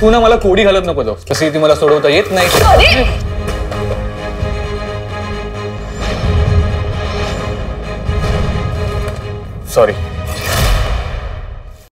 तू ना मला कोडी घालत नको जाऊ. तशी ती मला सोडवता येत नाही. सॉरी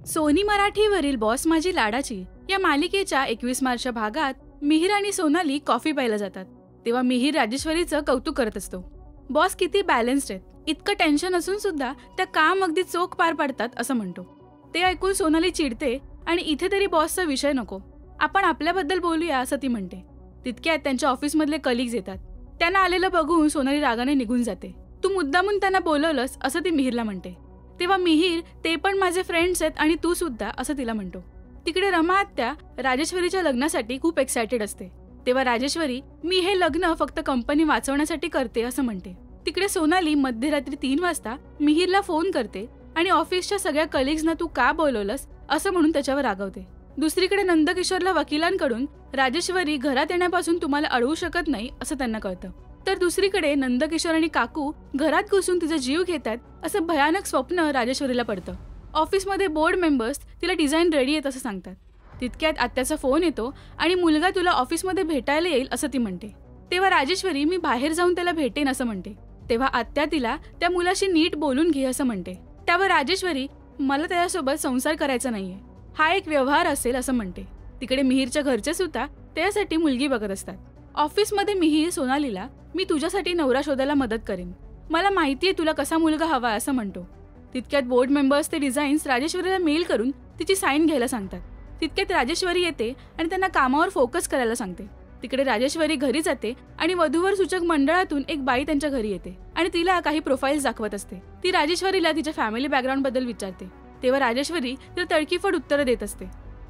सोनी मराठीवरील बॉस माझी लाडाची. या मालिकेच्या एकवीस मार्चच्या भागात मिहिर आणि सोनाली कॉफी प्यायला जातात. तेव्हा मिहिर राजेश्वरीचं कौतुक करत असतो. बॉस किती बॅलन्स्ड आहेत. इतकं टेन्शन असून सुद्धा त्या काम अगदी चोख पार पाडतात असं म्हणतो. ते ऐकून सोनाली चिडते आणि इथे तरी बॉसचा विषय नको. आपण आपल्याबद्दल बोलूया असं ती म्हणते. तितक्यात त्यांच्या ऑफिसमधले कलिग्ज येतात. त्यांना आलेलं बघून सोनाली रागाने निघून जाते. तू मुद्दामून त्यांना बोलवलंस असं ती मिहिरला म्हणते. तेव्हा मिहीर ते पण माझे फ्रेंड्स आहेत आणि तू सुद्धा असं तिला म्हणतो. तिकडे रमा आत्या राजेश्वरीच्या लग्नासाठी खूप एक्सायटेड असते. तेव्हा राजेश्वरी मी हे लग्न फक्त कंपनी वाचवण्यासाठी करते असं म्हणते. तिकडे सोनाली मध्यरात्री तीन वाजता मिहीरला फोन करते आणि ऑफिसच्या सगळ्या कलिग्सना तू का बोलवलंस असं म्हणून त्याच्यावर रागवते. दुसरीकडे नंदकिशोरला वकिलांकडून राजेश्वरी घरात येण्यापासून तुम्हाला अडवू शकत नाही असं त्यांना कळतं. तर दुसरीकडे नंदकिशोर आणि काकू घरात घुसून तिचा जीव घेतात असं भयानक स्वप्न राजेश्वरीला पडतं. ऑफिसमध्ये बोर्ड मेंबर्स तिला डिझाईन रेडी आहेत असं सांगतात. तितक्यात आत्याचा फोन येतो आणि मुलगा तुला ऑफिसमध्ये भेटायला येईल असं ती म्हणते. तेव्हा राजेश्वरी मी बाहेर जाऊन त्याला भेटेन असं म्हणते. तेव्हा आत्या तिला त्या मुलाशी नीट बोलून घे असं म्हणते. त्यावर राजेश्वरी मला त्याच्यासोबत संसार करायचा नाहीये. हा एक व्यवहार असेल असं म्हणते. तिकडे मिहीरच्या घरचे सुद्धा त्यासाठी मुलगी बघत असतात. ऑफिसमध्ये मिहीर सोनालीला मी तुझ्यासाठी नवरा शोधायला मदत करेन. मला माहितीये तुला कसा मुलगा हवा असं म्हणतो. तितक्यात बोर्ड मेंबर्स ते डिझाईन्स राजेश्वरीला मेल करून तिची साईन घ्यायला सांगतात. तितक्यात राजेश्वरी येते आणि त्यांना कामावर फोकस करायला सांगते. तिकडे राजेश्वरी घरी जाते आणि वधूवर सूचक मंडळातून एक बाई त्यांच्या घरी येते आणि तिला काही प्रोफाईल्स दाखवत असते. ती राजेश्वरीला तिच्या फॅमिली बॅकग्राऊंडबद्दल विचारते. तेव्हा राजेश्वरी तिला तडकीफड उत्तरं देत असते.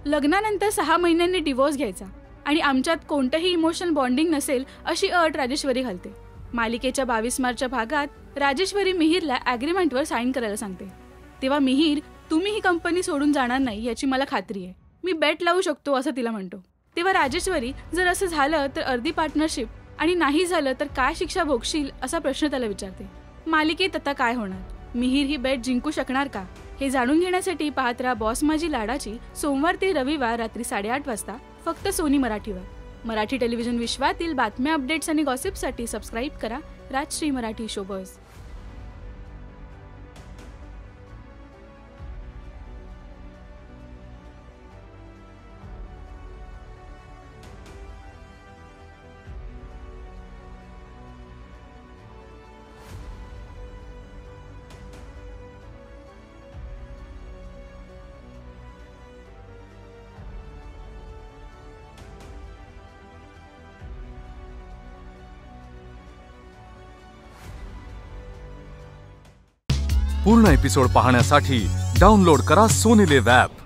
लग्नानंतर सहा महिन्यांनी डिवोर्स घ्यायचा आणि आमच्यात कोणतंही इमोशनल बॉन्डिंग नसेल अशी अट राजेश्वरी घालते. मालिकेच्या बावीस मार्चच्या भागात राजेश्वरी मिहीरला ॲग्रीमेंटवर साईन करायला सांगते. तेव्हा मिहीर तुम्ही ही कंपनी सोडून जाणार नाही याची मला खात्री आहे. मी बेट लावू शकतो असं तिला म्हणतो. तेव्हा राजेश्वरी जर असं झालं तर अर्धी पार्टनरशिप आणि नाही झालं तर काय शिक्षा भोगशील? असा प्रश्न त्याला विचारते. मालिकेत आता काय होणार? मिहीर ही बेट जिंकू शकणार का? हे जाणून घेण्यासाठी पाहत राहा बॉस माझी लाडाची सोमवार ते रविवार रात्री साडेआठ वाजता फक्त सोनी मराठीवर. मराठी टेलिव्हिजन विश्वातील बातम्या अपडेट्स आणि गॉसिपसाठी सबस्क्राईब करा राजश्री मराठी शोबर्स पूर्ण एपिसोड पाहण्यासाठी डाउनलोड करा सोनीले वॅप